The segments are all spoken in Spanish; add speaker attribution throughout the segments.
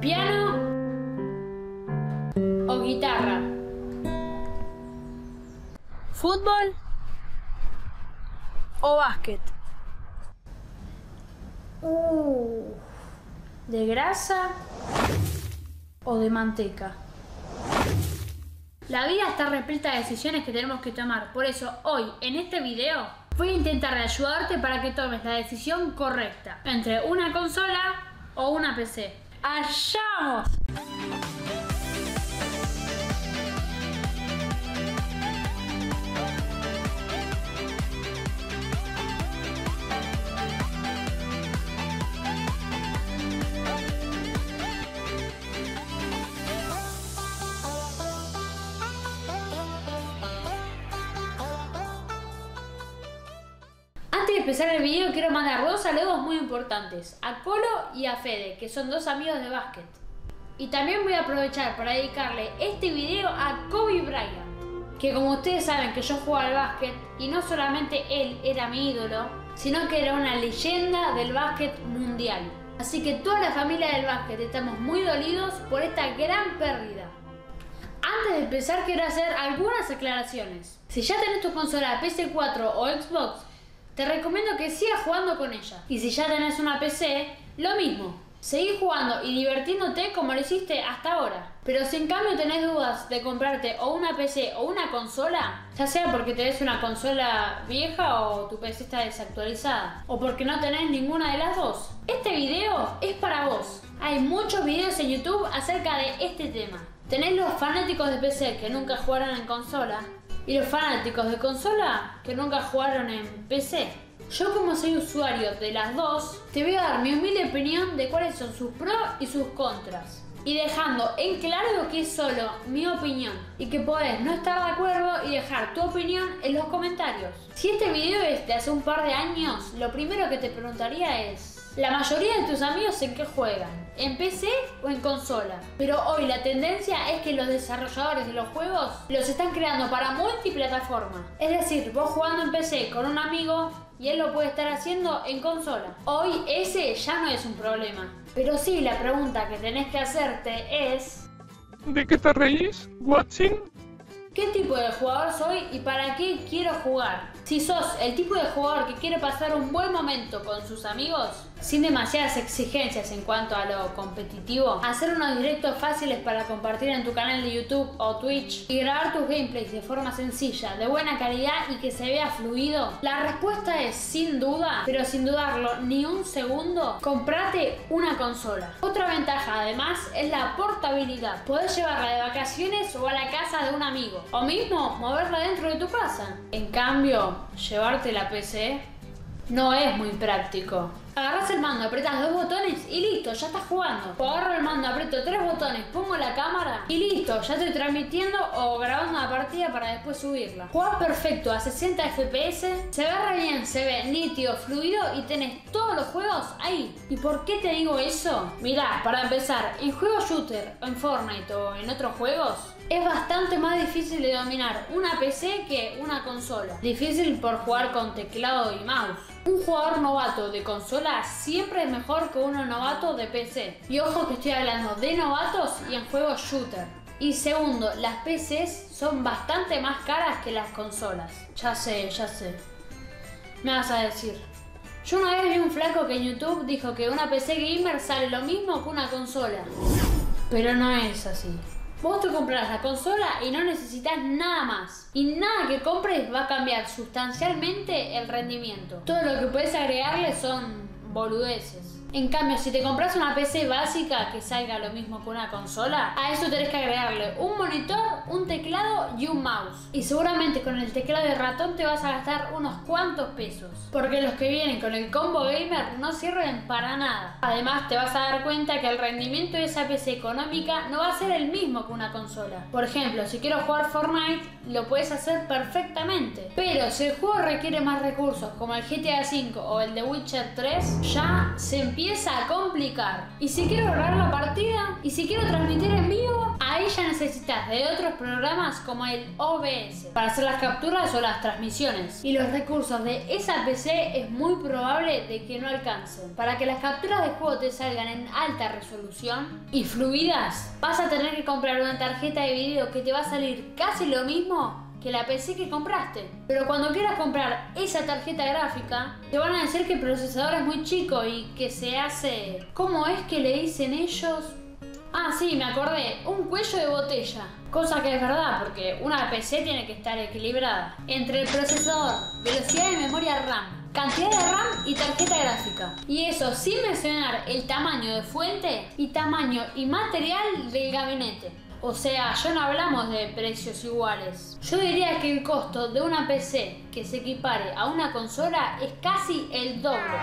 Speaker 1: ¿Piano o guitarra? ¿Fútbol o básquet? Uh, ¿De grasa o de manteca? La vida está repleta de decisiones que tenemos que tomar, por eso hoy en este video voy a intentar ayudarte para que tomes la decisión correcta entre una consola o una PC. ¡Allá Antes de empezar el video quiero mandar dos saludos muy importantes a Colo y a Fede, que son dos amigos de básquet. Y también voy a aprovechar para dedicarle este video a Kobe Bryant, que como ustedes saben que yo juego al básquet y no solamente él era mi ídolo, sino que era una leyenda del básquet mundial. Así que toda la familia del básquet estamos muy dolidos por esta gran pérdida. Antes de empezar quiero hacer algunas aclaraciones. Si ya tenés tu consola PS4 o Xbox, te recomiendo que sigas jugando con ella. Y si ya tenés una PC, lo mismo. Seguí jugando y divirtiéndote como lo hiciste hasta ahora. Pero si en cambio tenés dudas de comprarte o una PC o una consola, ya sea porque tenés una consola vieja o tu PC está desactualizada, o porque no tenés ninguna de las dos, este video es para vos. Hay muchos videos en YouTube acerca de este tema. Tenés los fanáticos de PC que nunca jugaron en consola y los fanáticos de consola que nunca jugaron en PC. Yo como soy usuario de las dos, te voy a dar mi humilde opinión de cuáles son sus pros y sus contras. Y dejando en claro que es solo mi opinión y que podés no estar de acuerdo y dejar tu opinión en los comentarios. Si este video es de hace un par de años, lo primero que te preguntaría es, la mayoría de tus amigos en qué juegan, en PC o en consola. Pero hoy la tendencia es que los desarrolladores de los juegos los están creando para multiplataforma. Es decir, vos jugando en PC con un amigo y él lo puede estar haciendo en consola. Hoy ese ya no es un problema. Pero sí, la pregunta que tenés que hacerte es...
Speaker 2: ¿De qué te reís? ¿Watching?
Speaker 1: ¿Qué tipo de jugador soy y para qué quiero jugar? Si sos el tipo de jugador que quiere pasar un buen momento con sus amigos, sin demasiadas exigencias en cuanto a lo competitivo, hacer unos directos fáciles para compartir en tu canal de YouTube o Twitch y grabar tus gameplays de forma sencilla, de buena calidad y que se vea fluido, la respuesta es sin duda, pero sin dudarlo ni un segundo, comprate una consola. Otra ventaja además es la portabilidad. Podés llevarla de vacaciones o a la casa de un amigo, o mismo moverla dentro de tu casa. En cambio, llevarte la PC no es muy práctico. Agarras el mando, apretas dos botones y listo, ya estás jugando. O agarro el mando, aprieto tres botones, pongo la cámara y listo, ya estoy transmitiendo o grabando una partida para después subirla. Jugás perfecto a 60 FPS, se ve re bien, se ve nítido, fluido y tenés todos los juegos ahí. ¿Y por qué te digo eso? Mirá, para empezar, en juegos shooter, en Fortnite o en otros juegos, es bastante más difícil de dominar una PC que una consola. Difícil por jugar con teclado y mouse. Un jugador novato de consola siempre es mejor que uno novato de PC. Y ojo que estoy hablando de novatos y en juegos shooter. Y segundo, las PCs son bastante más caras que las consolas. Ya sé, ya sé. Me vas a decir. Yo una vez vi un flaco que en YouTube dijo que una PC gamer sale lo mismo que una consola. Pero no es así. Vos te compras la consola y no necesitas nada más. Y nada que compres va a cambiar sustancialmente el rendimiento. Todo lo que puedes agregarle son boludeces. En cambio, si te compras una PC básica que salga lo mismo que una consola, a eso tenés que agregarle un monitor, un teclado y un mouse. Y seguramente con el teclado de ratón te vas a gastar unos cuantos pesos. Porque los que vienen con el combo gamer no sirven para nada. Además, te vas a dar cuenta que el rendimiento de esa PC económica no va a ser el mismo que una consola. Por ejemplo, si quiero jugar Fortnite, lo puedes hacer perfectamente. Pero si el juego requiere más recursos, como el GTA V o el The Witcher 3, ya se empieza a complicar. Y si quiero borrar la partida, y si quiero transmitir en vivo, ahí ya necesitas de otros programas como el OBS para hacer las capturas o las transmisiones. Y los recursos de esa PC es muy probable de que no alcancen. Para que las capturas de juego te salgan en alta resolución y fluidas, vas a tener que comprar una tarjeta de video que te va a salir casi lo mismo que la PC que compraste. Pero cuando quieras comprar esa tarjeta gráfica, te van a decir que el procesador es muy chico y que se hace... ¿Cómo es que le dicen ellos? Ah, sí, me acordé. Un cuello de botella. Cosa que es verdad, porque una PC tiene que estar equilibrada entre el procesador, velocidad de memoria RAM, cantidad de RAM y tarjeta gráfica. Y eso sin mencionar el tamaño de fuente y tamaño y material del gabinete. O sea, ya no hablamos de precios iguales. Yo diría que el costo de una PC que se equipare a una consola es casi el doble.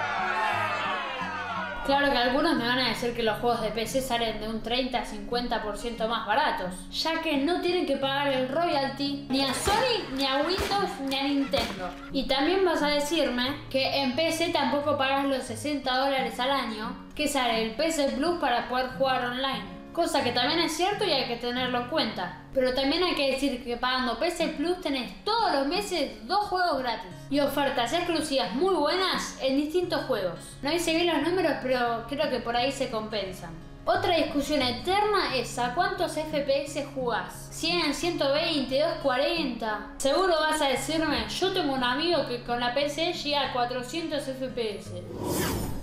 Speaker 1: Claro que algunos me van a decir que los juegos de PC salen de un 30-50% más baratos, ya que no tienen que pagar el royalty ni a Sony, ni a Windows, ni a Nintendo. Y también vas a decirme que en PC tampoco pagas los 60 dólares al año que sale el PC Plus para poder jugar online cosa que también es cierto y hay que tenerlo en cuenta. Pero también hay que decir que pagando PC Plus tenés todos los meses dos juegos gratis y ofertas exclusivas muy buenas en distintos juegos. No hice bien los números, pero creo que por ahí se compensan. Otra discusión eterna es a cuántos FPS jugás. 100, 120, 240. Seguro vas a decirme, yo tengo un amigo que con la PC llega a 400 FPS.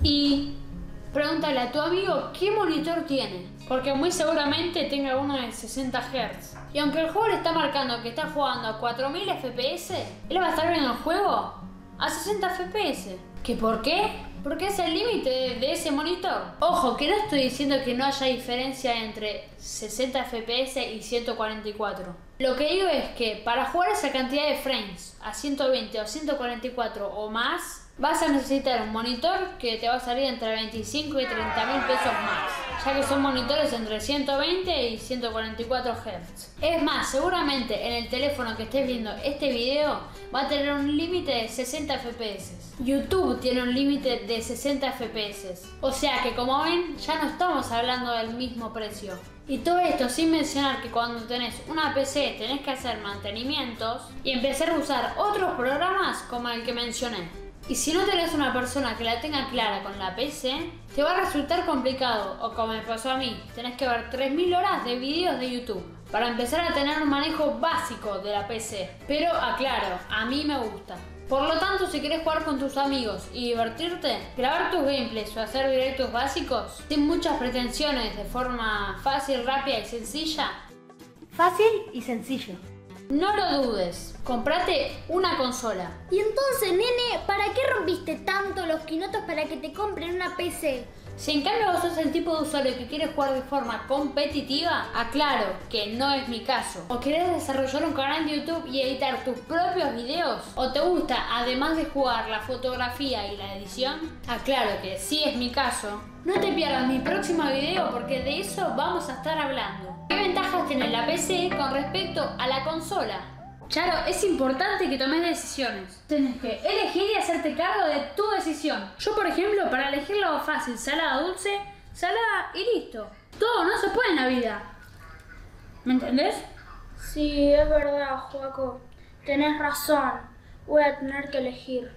Speaker 1: Y pregúntale a tu amigo qué monitor tiene, porque muy seguramente tenga uno de 60 Hz. Y aunque el juego le está marcando que está jugando a 4000 FPS, él va a estar viendo el juego a 60 FPS. ¿Qué por qué? Porque es el límite de, ese monitor. Ojo, que no estoy diciendo que no haya diferencia entre 60 FPS y 144. Lo que digo es que para jugar esa cantidad de frames a 120 o 144 o más, vas a necesitar un monitor que te va a salir entre 25 y 30 mil pesos más, ya que son monitores entre 120 y 144 Hz. Es más, seguramente en el teléfono que estés viendo este video va a tener un límite de 60 FPS. YouTube tiene un límite de 60 FPS. O sea que como ven, ya no estamos hablando del mismo precio. Y todo esto sin mencionar que cuando tenés una PC tenés que hacer mantenimientos y empezar a usar otros programas como el que mencioné. Y si no tenés una persona que la tenga clara con la PC, te va a resultar complicado, o como me pasó a mí, tenés que ver 3.000 horas de videos de YouTube para empezar a tener un manejo básico de la PC. Pero aclaro, a mí me gusta. Por lo tanto, si querés jugar con tus amigos y divertirte, grabar tus gameplays o hacer directos básicos, sin muchas pretensiones, de forma fácil, rápida y sencilla.
Speaker 3: Fácil y sencillo.
Speaker 1: No lo dudes, comprate una consola.
Speaker 3: Y entonces, nene, ¿para qué rompiste tanto los quinotos para que te compren una PC?
Speaker 1: Si en cambio vos sos el tipo de usuario que quiere jugar de forma competitiva, aclaro que no es mi caso. O querés desarrollar un canal de YouTube y editar tus propios videos, o te gusta, además de jugar la fotografía y la edición, aclaro que sí es mi caso. No te pierdas mi próximo video porque de eso vamos a estar hablando. ¿Qué ventajas la PC con respecto a la consola? Charo, es importante que tomes decisiones. Tienes que elegir y hacerte cargo de tu decisión. Yo, por ejemplo, para elegir lo fácil, salada, dulce, salada y listo. Todo no se puede en la vida. ¿Me entendés?
Speaker 3: Sí, es verdad, Joaco. Tenés razón. Voy a tener que elegir.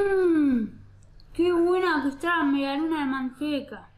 Speaker 1: Mmm. Qué buena que está la de manteca.